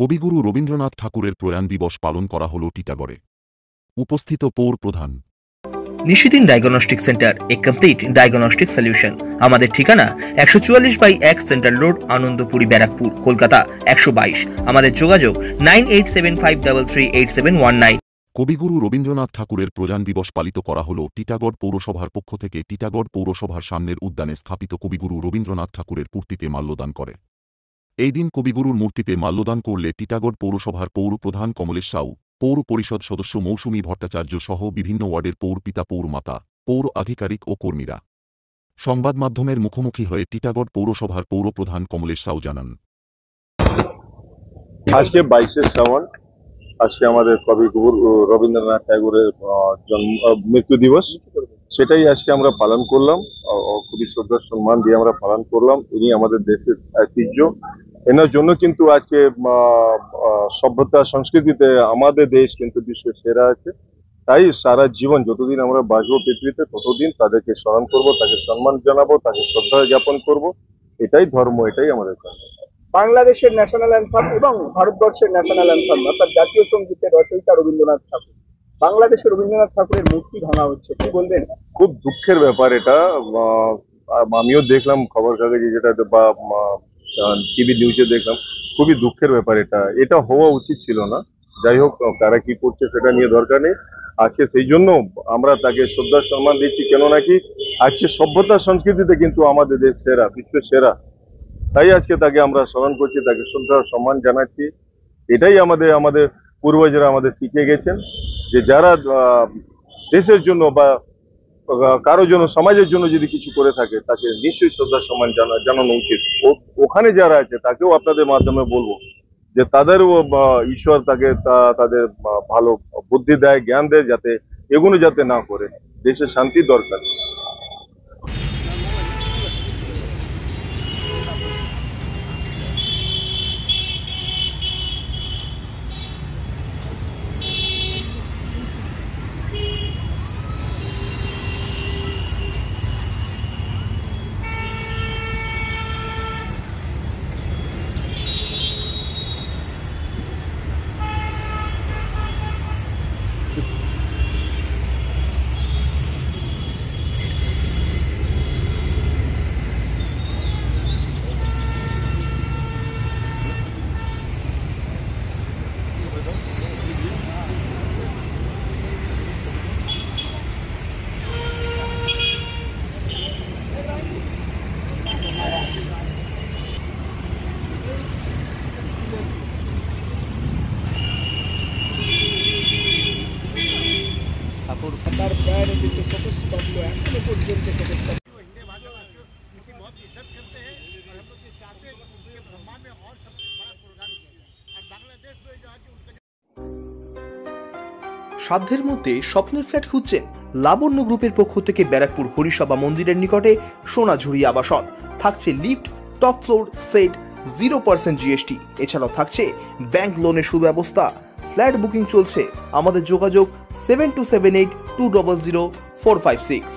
কবিগুরু রবীন্দ্রনাথ ঠাকুরের প্রয়াণ দিবস পালন করা হল টিটাগড়ে। উপস্থিত পৌর প্রধান। নিশিদিন ডায়াগনস্টিক সেন্টার এ কমপ্লিট ডায়াগনস্টিক সলিউশন আমাদের ঠিকানা একশো চুয়াল্লিশ বাই এক সেন্ট্রাল রোড আনন্দপুরি ব্যারাকপুর কলকাতা একশো বাইশ। আমাদের যোগাযোগ nine eight seven five double three eight seven one nine. কবিগুরু রবীন্দ্রনাথ ঠাকুরের প্রয়াণ দিবস পালিত করা হল টিটাগড় পৌরসভার পক্ষ থেকে। টিটাগড় পৌরসভার সামনের উদ্যানে স্থাপিত কবিগুরু রবীন্দ্রনাথ ঠাকুরের পূর্তিতে মাল্যদান করে। এই দিন কবিগুরুর মূর্তিতে মাল্যদান করলে টিটাগড় পৌরসভার পৌর প্রধান কমলেশ সাউ পৌর পরিষদ সদস্য মৌসুমী ভট্টাচার্য সহ বিভিন্ন ওয়ার্ডের পৌর পিতা পৌর মাতা পৌর আধিকারিক ও কর্মীরা। সংবাদ মাধ্যমের মুখোমুখি হয়ে টিটাগড় পৌরসভার পৌর প্রধান কমলেশ সাউ জানান। আজকে বাইশে শ্রাবণ, আজকে আমাদের কবিগুরু রবীন্দ্রনাথ ঠাকুরের জন্ম মৃত্যু দিবস। সেটাই আজকে আমরা পালন করলাম। খুবই শ্রদ্ধা সম্মান দিয়ে আমরা পালন করলাম। ইনি আমাদের দেশের ঐতিহ্য। এনার জন্য কিন্তু আজকে সভ্যতা সংস্কৃতিতে আমাদের দেশ কিন্তু বিশ্বের সেরা আছে। তাই সারা জীবন যতদিন আমরা বাঁচবো পৃথিবীতে ততদিন তাদেরকে স্মরণ করব তাকে সম্মান জানাব তাকে শ্রদ্ধা জ্ঞাপন করব। এটাই ধর্ম এটাই আমাদের কাজ। বাংলাদেশের ন্যাশনাল অ্যান্থাম এবং ভারতবর্ষের ন্যাশনাল অ্যান্থাম অর্থাৎ জাতীয় সঙ্গীতের রচয়িতা রবীন্দ্রনাথ ঠাকুর। বাংলাদেশে রবীন্দ্রনাথ ঠাকুরের মূর্তি ভাঙা হচ্ছে কি বলবেন? খুব দুঃখের ব্যাপার এটা। আমিও দেখলাম খবর কাগজে যেটা বা টিভি নিউজে দেখলাম, খুবই দুঃখের ব্যাপার এটা। এটা হওয়া উচিত ছিল না। যাই হোক কারা কি করছে সেটা নিয়ে দরকার নেই। আজকে সেই জন্য আমরা তাকে শ্রদ্ধার সম্মান দিচ্ছি, কেন নাকি আজকে সভ্যতা সংস্কৃতিতে কিন্তু আমাদের দেশ সেরা, বিশ্বের সেরা। তাই আজকে তাকে আমরা স্মরণ করছি, তাকে শ্রদ্ধা সম্মান জানাচ্ছি। এটাই আমাদের আমাদের পূর্বজরা আমাদের শিখে গেছেন যে যারা দেশের জন্য বা কারোর জন্য, সমাজের জন্য যদি কিছু করে থাকে, তাকে নিশ্চয়ই শ্রদ্ধার সম্মান জানা, জানানো উচিত। ওখানে যারা আছে, তাকেও আপনাদের মাধ্যমে বলব যে তাদেরও ঈশ্বর তাকে তাদের ভালো বুদ্ধি দেয়, জ্ঞান দেয়, যাতে এগুলো যাতে না করে। দেশের শান্তি দরকার। তার কিন্তু এখনও পর্যন্ত সাধ্যের মধ্যে স্বপ্নের ফ্ল্যাট খুঁজছেন লাবণ্য গ্রুপের পক্ষ থেকে ব্যারাকপুর হরিসভা মন্দিরের নিকটে সোনাঝুরি আবাসন। থাকছে lift top floor set zero percent GST. এছাড়াও থাকছে ব্যাংক লোনের সুব্যবস্থা। ফ্ল্যাট বুকিং চলছে। আমাদের যোগাযোগ seven two seven eight two double zero four five six